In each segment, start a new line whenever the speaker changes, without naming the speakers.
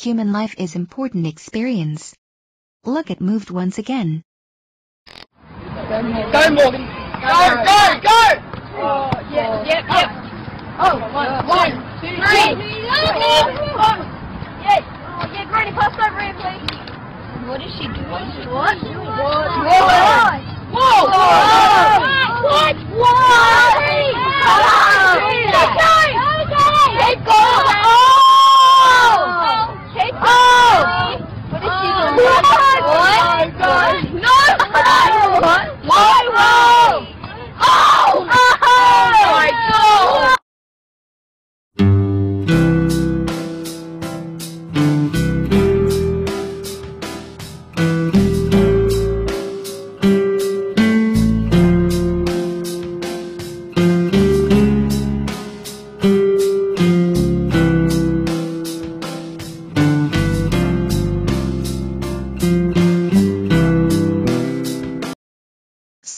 Human life is important experience. Look it moved once again.
Go Morgan! Go, go, go! Oh, yep, yep, yep. Oh, one, one, two, three. Yes. Oh, yeah, Granny, pass over here, please. What is she doing? What? What? What?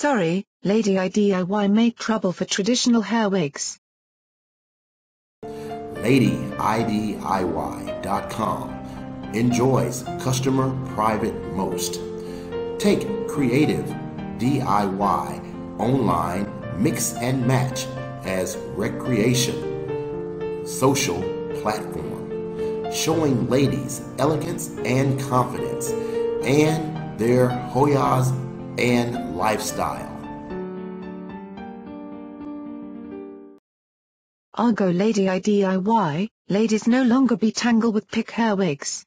Sorry, Lady I DIY made trouble for traditional hair wigs.
LadyIDIY.com enjoys customer private most. Take creative DIY online mix and match as recreation social platform showing ladies elegance and confidence and their Hoyas and lifestyle.
Argot Lady I DIY, ladies no longer be tangled with pick hair wigs.